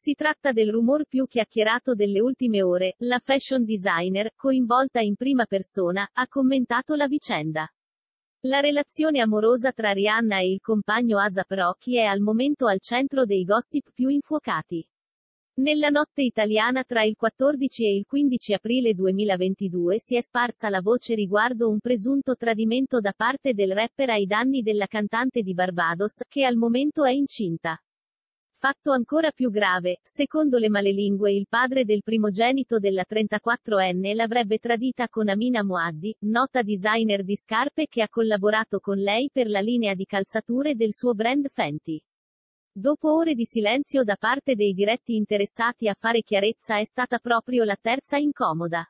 Si tratta del rumor più chiacchierato delle ultime ore, la fashion designer, coinvolta in prima persona, ha commentato la vicenda. La relazione amorosa tra Rihanna e il compagno Asap Rocky è al momento al centro dei gossip più infuocati. Nella notte italiana tra il 14 e il 15 aprile 2022 si è sparsa la voce riguardo un presunto tradimento da parte del rapper ai danni della cantante di Barbados, che al momento è incinta. Fatto ancora più grave, secondo le malelingue il padre del primogenito della 34enne l'avrebbe tradita con Amina Muaddi, nota designer di scarpe che ha collaborato con lei per la linea di calzature del suo brand Fenty. Dopo ore di silenzio da parte dei diretti interessati a fare chiarezza è stata proprio la terza incomoda.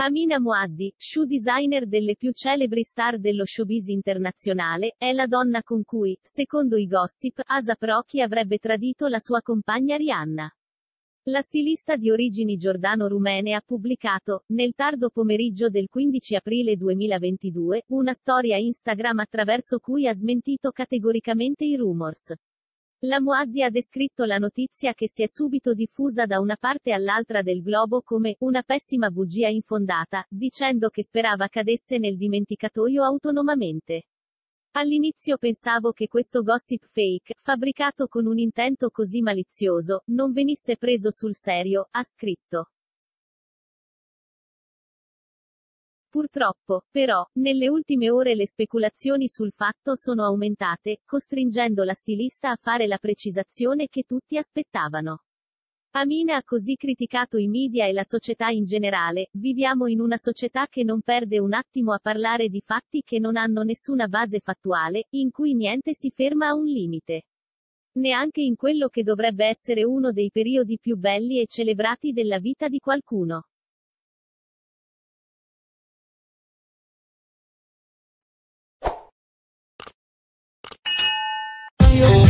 Amina Muaddi, shoe designer delle più celebri star dello showbiz internazionale, è la donna con cui, secondo i gossip, Asap Rocky avrebbe tradito la sua compagna Rihanna. La stilista di origini giordano-rumene ha pubblicato, nel tardo pomeriggio del 15 aprile 2022, una storia Instagram attraverso cui ha smentito categoricamente i rumors. La Muaddi ha descritto la notizia che si è subito diffusa da una parte all'altra del globo come una pessima bugia infondata, dicendo che sperava cadesse nel dimenticatoio autonomamente. All'inizio pensavo che questo gossip fake, fabbricato con un intento così malizioso, non venisse preso sul serio, ha scritto. Purtroppo, però, nelle ultime ore le speculazioni sul fatto sono aumentate, costringendo la stilista a fare la precisazione che tutti aspettavano. Amina ha così criticato i media e la società in generale, viviamo in una società che non perde un attimo a parlare di fatti che non hanno nessuna base fattuale, in cui niente si ferma a un limite. Neanche in quello che dovrebbe essere uno dei periodi più belli e celebrati della vita di qualcuno. you.